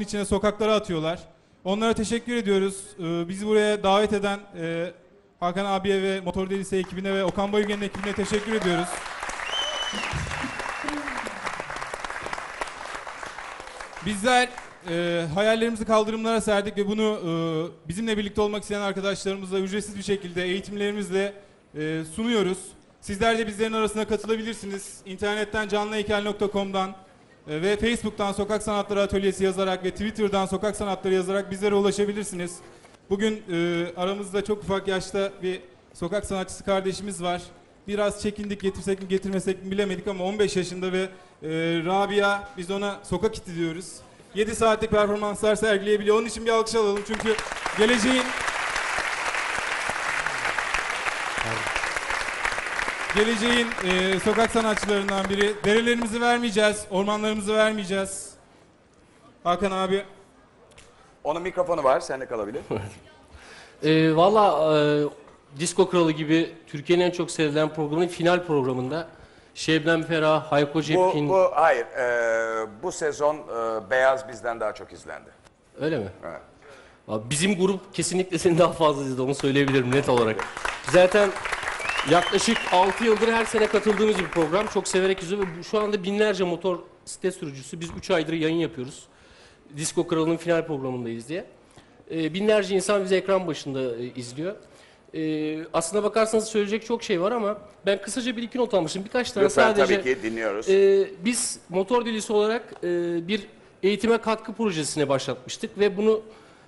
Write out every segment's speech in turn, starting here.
içine sokaklara atıyorlar. Onlara teşekkür ediyoruz. Ee, bizi buraya davet eden e, Hakan abiye ve Motor Delisi ekibine ve Okan Bayülgen'in ekibine teşekkür ediyoruz. Bizler e, hayallerimizi kaldırımlara serdik ve bunu e, bizimle birlikte olmak isteyen arkadaşlarımızla ücretsiz bir şekilde eğitimlerimizle e, sunuyoruz. Sizler de bizlerin arasına katılabilirsiniz. İnternetten canlıheykel.com'dan ve Facebook'tan Sokak Sanatları Atölyesi yazarak ve Twitter'dan Sokak Sanatları yazarak bizlere ulaşabilirsiniz. Bugün e, aramızda çok ufak yaşta bir sokak sanatçısı kardeşimiz var. Biraz çekindik getirsek mi getirmesek mi bilemedik ama 15 yaşında ve e, Rabia biz ona sokak iti diyoruz. 7 saatlik performanslar sergileyebiliyor. Onun için bir alkış alalım çünkü geleceğin Geleceğin e, sokak sanatçılarından biri. Derelerimizi vermeyeceğiz, ormanlarımızı vermeyeceğiz. Hakan abi Onun mikrofonu var, sende kalabilir. Ee, Valla e, Disco Kralı gibi Türkiye'nin en çok sevilen programının final programında Şebnem Ferah, Hayko bu, Cepkin... bu hayır, e, bu sezon e, Beyaz bizden daha çok izlendi. Öyle mi? Evet. Abi bizim grup kesinlikle seni daha fazla izledi onu söyleyebilirim net olarak. Zaten yaklaşık 6 yıldır her sene katıldığımız bir program. Çok severek izliyor ve bu- şu anda binlerce motor site sürücüsü. Biz 3 aydır yayın yapıyoruz. Disco Kralı'nın final programındayız diye. Ee, binlerce insan bizi ekran başında e, izliyor. Ee, aslına bakarsanız söyleyecek çok şey var ama ben kısaca bir iki not almışım. Birkaç tane Lütfen sadece... tabii ki dinliyoruz. Ee, biz motor dilisi olarak e, bir eğitime katkı projesine başlatmıştık ve bunu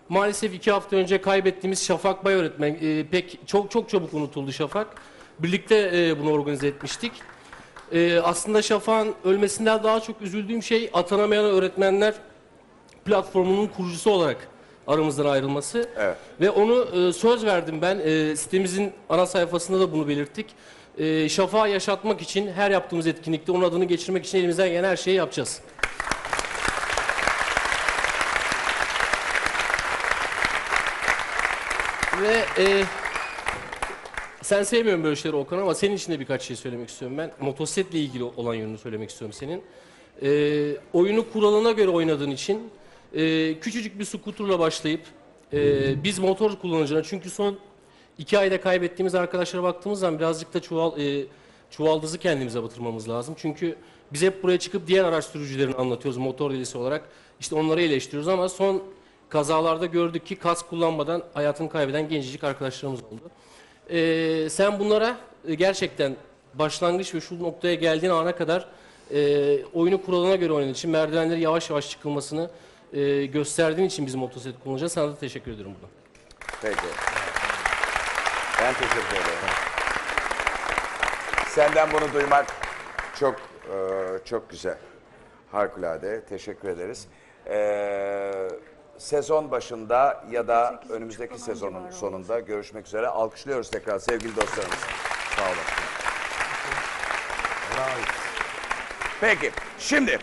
maalesef iki hafta önce kaybettiğimiz Şafak Bay öğretmen e, pek çok çok çabuk unutuldu Şafak. Birlikte e, bunu organize etmiştik. E, aslında Şafak'ın ölmesinden daha çok üzüldüğüm şey atanamayan öğretmenler platformunun kurucusu olarak aramızdan ayrılması. Evet. Ve onu e, söz verdim ben. E, sitemizin ana sayfasında da bunu belirttik. E, Şafağı yaşatmak için her yaptığımız etkinlikte onun adını geçirmek için elimizden gelen her şeyi yapacağız. Ve e, sen sevmiyorsun böyle şeyleri Okan ama senin için de birkaç şey söylemek istiyorum ben. Motosikletle ilgili olan yönünü söylemek istiyorum senin. E, oyunu kuralına göre oynadığın için e, küçücük bir skuturla başlayıp e, biz motor kullanıcılarına çünkü son iki ayda kaybettiğimiz arkadaşlara baktığımız zaman birazcık da çuval e, çuvaldızı kendimize batırmamız lazım. Çünkü biz hep buraya çıkıp diğer araç sürücülerini anlatıyoruz motor delisi olarak. İşte onları eleştiriyoruz ama son kazalarda gördük ki kas kullanmadan hayatını kaybeden gencecik arkadaşlarımız oldu. Ee, sen bunlara e, gerçekten başlangıç ve şu noktaya geldiğin ana kadar e, oyunu kuralına göre oynadığın için merdivenleri yavaş yavaş çıkılmasını e, gösterdiğin için bizim motosiklet kullanacağız. Sana da teşekkür ediyorum buradan. Peki. Ben teşekkür ederim. Senden bunu duymak çok e, çok güzel. Harikulade. Teşekkür ederiz. E, sezon başında ya da önümüzdeki sezonun sonunda görüşmek üzere. Alkışlıyoruz tekrar sevgili dostlarımız. Sağ olun. Peki. Şimdi